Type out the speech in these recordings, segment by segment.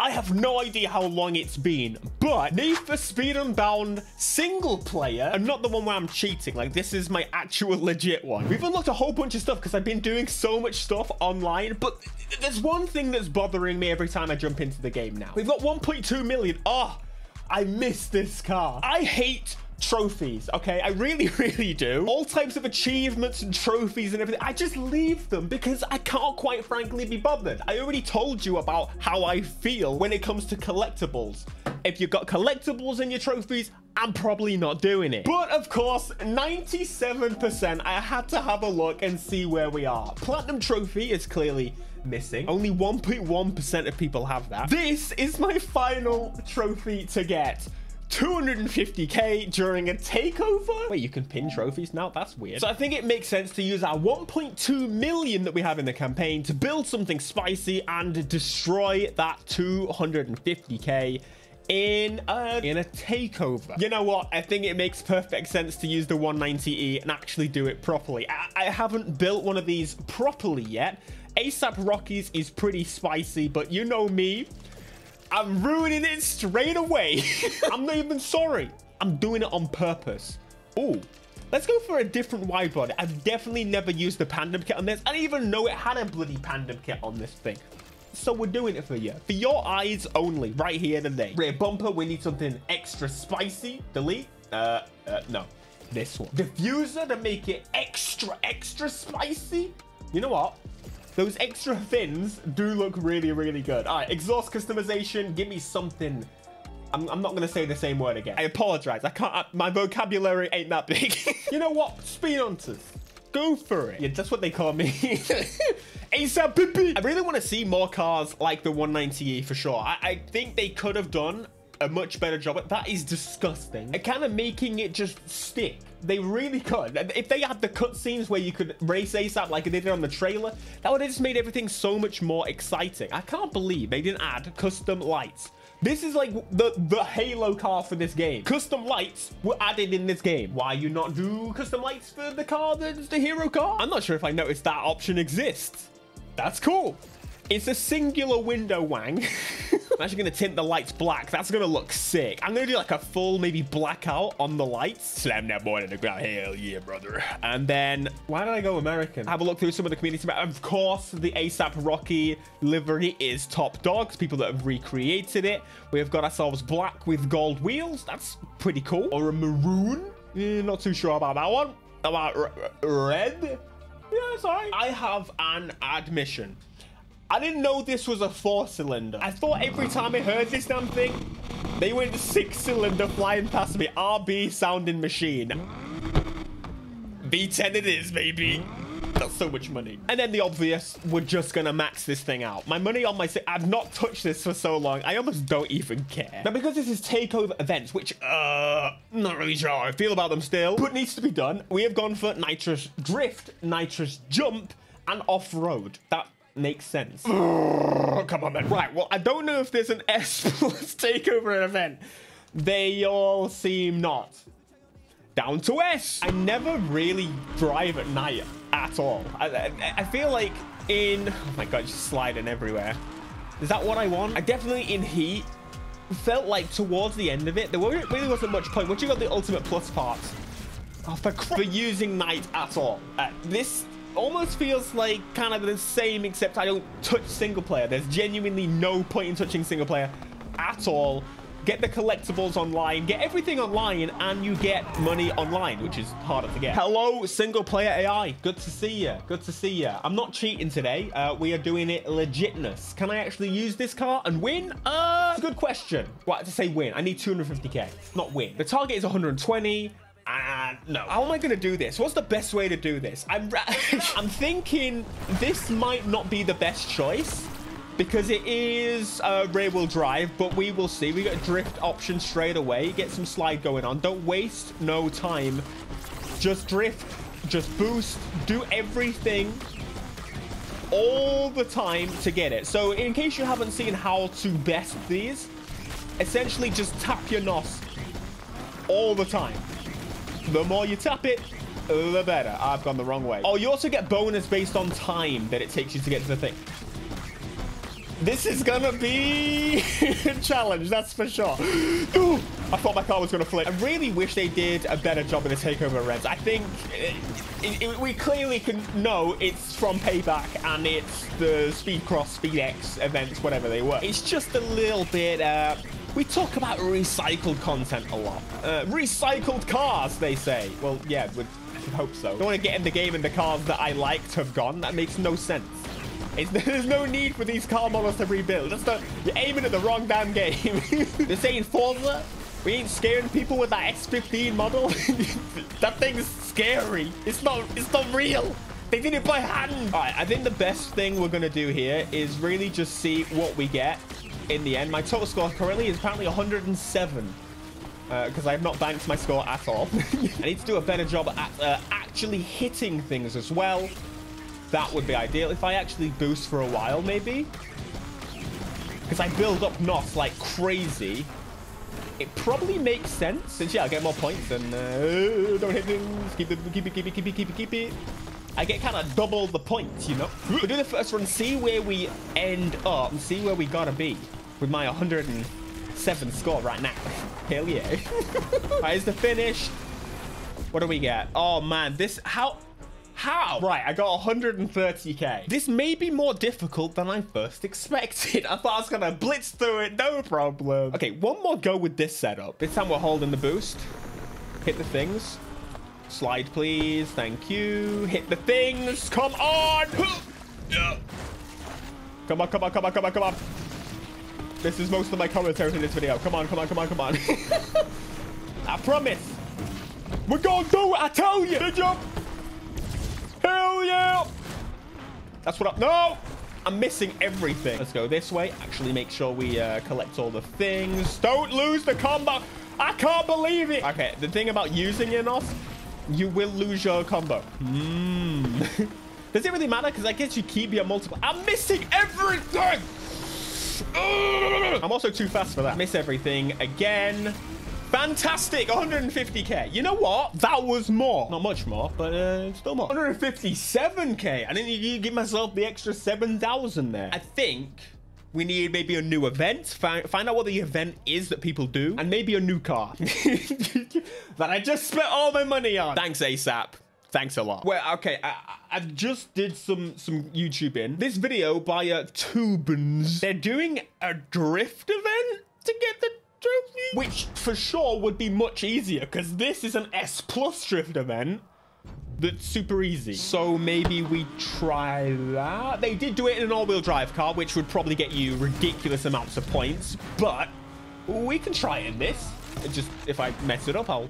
I have no idea how long it's been, but Need for Speed Unbound single player, and not the one where I'm cheating. Like, this is my actual legit one. We've unlocked a whole bunch of stuff because I've been doing so much stuff online, but there's one thing that's bothering me every time I jump into the game now. We've got 1.2 million. Oh, I miss this car. I hate trophies okay i really really do all types of achievements and trophies and everything i just leave them because i can't quite frankly be bothered i already told you about how i feel when it comes to collectibles if you've got collectibles in your trophies I'm probably not doing it. But of course, 97%, I had to have a look and see where we are. Platinum Trophy is clearly missing. Only 1.1% of people have that. This is my final trophy to get. 250k during a takeover? Wait, you can pin trophies now? That's weird. So I think it makes sense to use our 1.2 million that we have in the campaign to build something spicy and destroy that 250k in a in a takeover you know what i think it makes perfect sense to use the 190e and actually do it properly I, I haven't built one of these properly yet ASAP Rocky's is pretty spicy but you know me I'm ruining it straight away. I'm not even sorry. I'm doing it on purpose. Oh, let's go for a different wide body. I've definitely never used the Pandem kit on this. I didn't even know it had a bloody Pandem kit on this thing. So we're doing it for you. For your eyes only, right here today. Rear bumper, we need something extra spicy. Delete. Uh, uh, no. This one. Diffuser to make it extra, extra spicy. You know what? Those extra fins do look really, really good. All right, exhaust customization. Give me something. I'm, I'm not going to say the same word again. I apologize. I can't. I, my vocabulary ain't that big. you know what? Speedhunters. Go for it. Yeah, that's what they call me. ASAP. I really want to see more cars like the 190E for sure. I, I think they could have done a much better job. That is disgusting. It kind of making it just stick. They really could. If they had the cutscenes where you could race ASAP like they did on the trailer, that would have just made everything so much more exciting. I can't believe they didn't add custom lights. This is like the, the Halo car for this game. Custom lights were added in this game. Why you not do custom lights for the car that's the hero car? I'm not sure if I noticed that option exists. That's cool. It's a singular window wang. I'm actually going to tint the lights black. That's going to look sick. I'm going to do like a full maybe blackout on the lights. Slam that boy in the ground. Hell yeah, brother. And then why did I go American? Have a look through some of the community. Of course, the ASAP Rocky livery is top dogs. People that have recreated it. We've got ourselves black with gold wheels. That's pretty cool. Or a maroon. Eh, not too sure about that one. About red. Yeah, sorry. I have an admission. I didn't know this was a four cylinder. I thought every time I heard this damn thing, they went six cylinder flying past me. RB sounding machine. V10 it is, baby. That's so much money. And then the obvious, we're just gonna max this thing out. My money on my... I've not touched this for so long. I almost don't even care. Now, because this is takeover events, which, uh, not really sure how I feel about them still, but needs to be done, we have gone for nitrous drift, nitrous jump, and off-road. That makes sense. come on, man. Right, well, I don't know if there's an S plus takeover event. They all seem not. Down to S. I never really drive at night at all. I, I, I feel like in... Oh my god, just sliding everywhere. Is that what I want? I definitely, in heat, felt like towards the end of it, there really wasn't much point. Once you got the ultimate plus part, oh, for, for using night at all. Uh, this almost feels like kind of the same, except I don't touch single player. There's genuinely no point in touching single player at all. Get the collectibles online, get everything online, and you get money online, which is harder to get. Hello, single player AI. Good to see you. Good to see you. I'm not cheating today. Uh, we are doing it legitness. Can I actually use this car and win? Uh, good question. What to say win? I need 250k, not win. The target is 120. And no. How am I going to do this? What's the best way to do this? I'm, I'm thinking this might not be the best choice because it is uh, rear wheel drive, but we will see. We got a drift option straight away. Get some slide going on. Don't waste no time. Just drift, just boost, do everything all the time to get it. So in case you haven't seen how to best these, essentially just tap your NOS all the time. The more you tap it, the better. I've gone the wrong way. Oh, you also get bonus based on time that it takes you to get to the thing. This is gonna be a challenge, that's for sure. Ooh, I thought my car was gonna flip. I really wish they did a better job in the takeover reds. I think it, it, it, we clearly can know it's from Payback and it's the Speedcross, events, whatever they were. It's just a little bit. Uh, we talk about recycled content a lot. Uh, recycled cars, they say. Well, yeah, we hope so. Don't want to get in the game and the cars that I liked have gone. That makes no sense. It's, there's no need for these car models to rebuild. That's the, you're aiming at the wrong damn game. They're saying Forza. We ain't scaring people with that S15 model. that thing's scary. It's not. It's not real. They did it by hand. All right. I think the best thing we're gonna do here is really just see what we get in the end. My total score currently is apparently 107 because uh, I have not banked my score at all. I need to do a better job at uh, actually hitting things as well. That would be ideal. If I actually boost for a while, maybe. Because I build up NOS like crazy. It probably makes sense. Since, yeah, I get more points and uh, don't hit things. Keep it, keep it, keep it, keep it, keep it, keep it. I get kind of double the points, you know? Hmm. We'll do the first run, see where we end up and see where we gotta be with my 107 score right now. Hell yeah. right, is the finish. What do we get? Oh, man, this... How... How? Right, I got 130k. This may be more difficult than I first expected. I thought I was gonna blitz through it, no problem. Okay, one more go with this setup. This time we're holding the boost. Hit the things. Slide, please. Thank you. Hit the things. Come on. Come on, come on, come on, come on, come on. This is most of my commentary in this video. Come on, come on, come on, come on. I promise. We're gonna do it, I tell you. Good job. Hell yeah! That's what I... No! I'm missing everything. Let's go this way. Actually, make sure we uh, collect all the things. Don't lose the combo. I can't believe it. Okay, the thing about using Inos, you will lose your combo. Mm. Does it really matter? Because I guess you keep your multiple. I'm missing everything. I'm also too fast for that. Miss everything again. Fantastic, 150k. You know what? That was more. Not much more, but uh, still more. 157k. I didn't give myself the extra 7,000 there. I think we need maybe a new event. Find, find out what the event is that people do. And maybe a new car. that I just spent all my money on. Thanks, ASAP. Thanks a lot. Well, okay, I, I just did some some YouTubing. This video by uh, Tubans. They're doing a drift event to get the trophy, which for sure would be much easier because this is an S plus drift event that's super easy. So maybe we try that. They did do it in an all-wheel drive car, which would probably get you ridiculous amounts of points, but we can try it in this. Just if I mess it up, I'll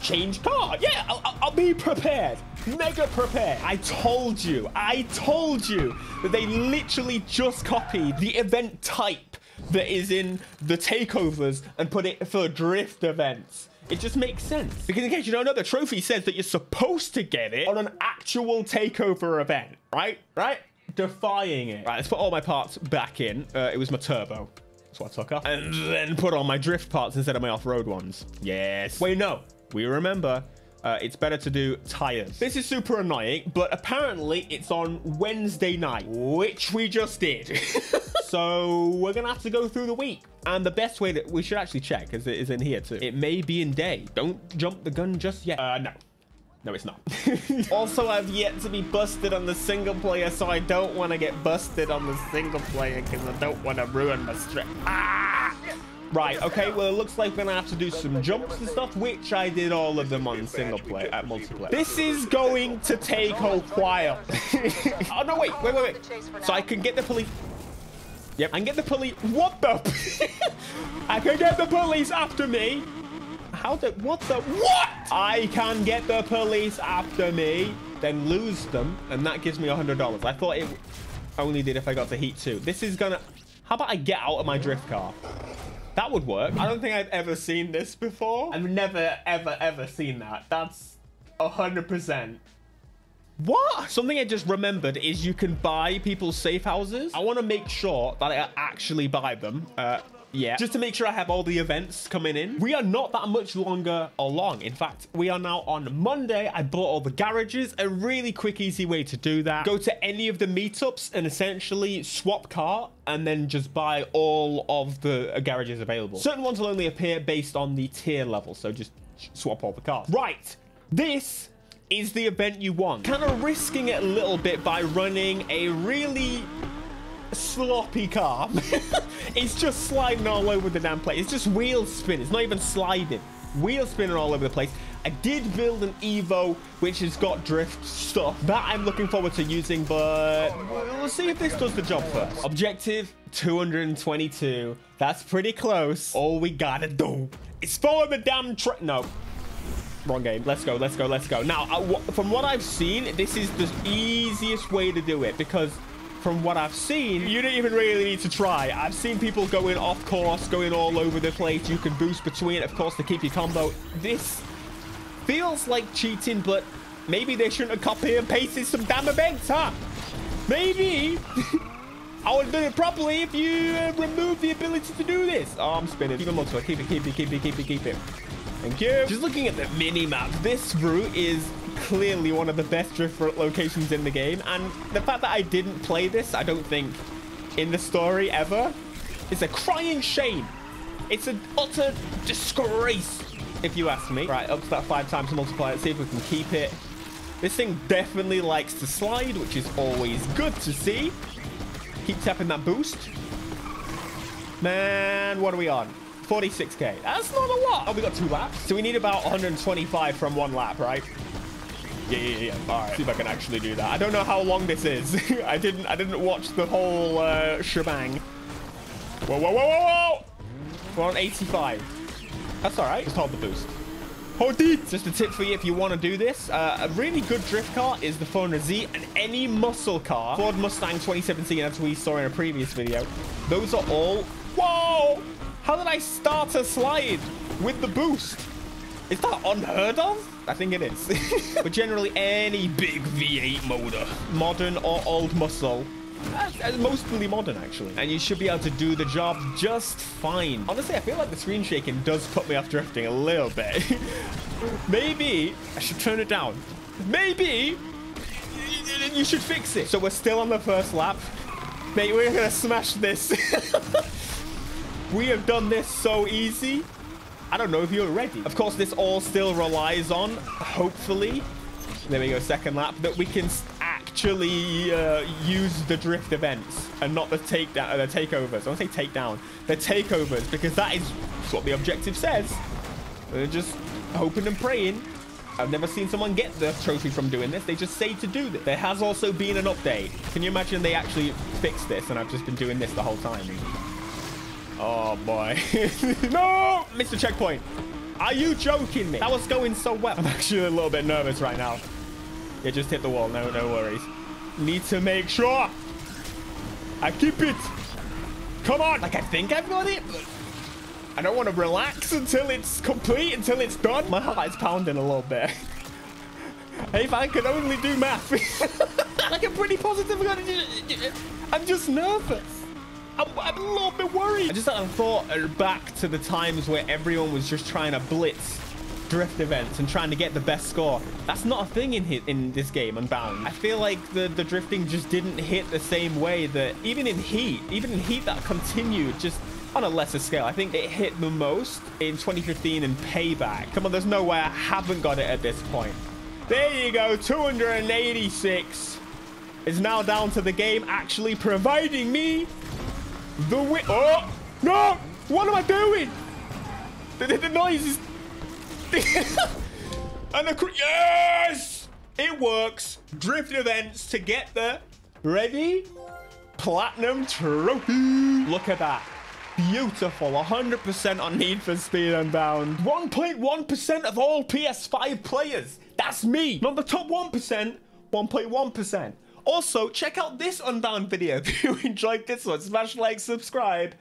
change car. Yeah, I'll, I'll, be prepared. Mega prepared. I told you. I told you that they literally just copied the event type that is in the takeovers and put it for drift events. It just makes sense. Because in case you don't know, the trophy says that you're supposed to get it on an actual takeover event, right? Right? Defying it. Right, let's put all my parts back in. Uh, it was my turbo. That's what I took off. And then put on my drift parts instead of my off-road ones. Yes. Wait, no. We remember uh, it's better to do tires. This is super annoying, but apparently it's on Wednesday night, which we just did. so we're gonna have to go through the week. And the best way that we should actually check is, it is in here too. It may be in day. Don't jump the gun just yet. Uh, no. No, it's not. also, I've yet to be busted on the single player, so I don't want to get busted on the single player because I don't want to ruin my strip. Ah! Right, okay, well, it looks like we're gonna have to do some jumps and stuff, which I did all of them on single player, at multiplayer. This is going to take a while. oh, no, wait, wait, wait, wait. So I can get the police... Yep, I can get the police... What the... I can get the police after me. How the... What the... What? I can get the police after me, then lose them, and that gives me a $100. I thought it only did if I got to heat two. This is gonna... How about I get out of my drift car? That would work. I don't think I've ever seen this before. I've never, ever, ever seen that. That's 100% What? Something I just remembered is you can buy people's safe houses. I want to make sure that I actually buy them. Uh, yeah, just to make sure I have all the events coming in. We are not that much longer along. In fact, we are now on Monday. I bought all the garages. A really quick, easy way to do that. Go to any of the meetups and essentially swap car and then just buy all of the garages available. Certain ones will only appear based on the tier level. So just swap all the cars. Right. This is the event you want. Kind of risking it a little bit by running a really sloppy car. it's just sliding all over the damn place. It's just wheel spin. It's not even sliding. Wheel spinning all over the place. I did build an Evo, which has got drift stuff. That I'm looking forward to using, but we'll see if this does the job first. Objective 222. That's pretty close. All we gotta do is follow the damn track. No. Wrong game. Let's go, let's go, let's go. Now, uh, from what I've seen, this is the easiest way to do it because from what I've seen, you don't even really need to try. I've seen people going off course, going all over the place. You can boost between, of course, to keep your combo. This feels like cheating, but maybe they shouldn't have copied and pasted some damn events, huh? Maybe. I would do it properly if you uh, remove the ability to do this. Oh, I'm spinning. Keep it multiple. Keep it, keep it, keep it, keep it, keep it. Thank you. Just looking at the mini map, this route is clearly one of the best drift locations in the game. And the fact that I didn't play this, I don't think, in the story ever, is a crying shame. It's an utter disgrace, if you ask me. Right, up to that five times multiplier. Let's see if we can keep it. This thing definitely likes to slide, which is always good to see. Keep tapping that boost. Man, what are we on? 46k. That's not a lot. Oh, we got two laps. So we need about 125 from one lap, right? Yeah, yeah, yeah. All right. See if I can actually do that. I don't know how long this is. I didn't. I didn't watch the whole uh, shebang. Whoa, whoa, whoa, whoa, whoa! We're on 85. That's all right. Just hold the boost. Hold it. Just a tip for you if you want to do this. Uh, a really good drift car is the 400Z and any muscle car. Ford Mustang 2017, as we saw in a previous video. Those are all... Whoa! How did I start a slide with the boost? Is that unheard of? I think it is. but generally, any big V8 motor, modern or old muscle, mostly modern, actually. And you should be able to do the job just fine. Honestly, I feel like the screen shaking does put me off drifting a little bit. Maybe I should turn it down. Maybe you should fix it. So we're still on the first lap. Mate, we're to smash this. we have done this so easy. I don't know if you're ready. Of course, this all still relies on, hopefully, there we go, second lap, that we can actually uh, use the drift events and not the takedown, uh, the takeovers. I don't say takedown, the takeovers, because that is what the objective says. They're just hoping and praying. I've never seen someone get the trophy from doing this. They just say to do this. There has also been an update. Can you imagine they actually fixed this and I've just been doing this the whole time? Oh, boy. no! Mr. Checkpoint. Are you joking me? That was going so well. I'm actually a little bit nervous right now. Yeah, just hit the wall. No, no worries. Need to make sure I keep it. Come on. Like, I think I've got it, but I don't want to relax until it's complete, until it's done. My heart is pounding a little bit. if I could only do math. like, I'm pretty positive. I'm just nervous. I'm, I'm, a little bit worried. I just had a thought uh, back to the times where everyone was just trying to blitz drift events and trying to get the best score. That's not a thing in hit in this game, Unbound. I feel like the, the drifting just didn't hit the same way that even in Heat, even in Heat that continued just on a lesser scale. I think it hit the most in 2015 and Payback. Come on, there's no way I haven't got it at this point. There you go, 286 is now down to the game actually providing me the win. Oh, no. What am I doing? The, the, the noise is... and the... Yes! It works. Drift events to get the... Ready? Platinum trophy. Look at that. Beautiful. 100% on Need for Speed Unbound. 1.1% of all PS5 players. That's me. Not the top 1%. 1.1%. Also, check out this Unbound video if you enjoyed this one. Smash like, subscribe,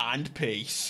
and peace.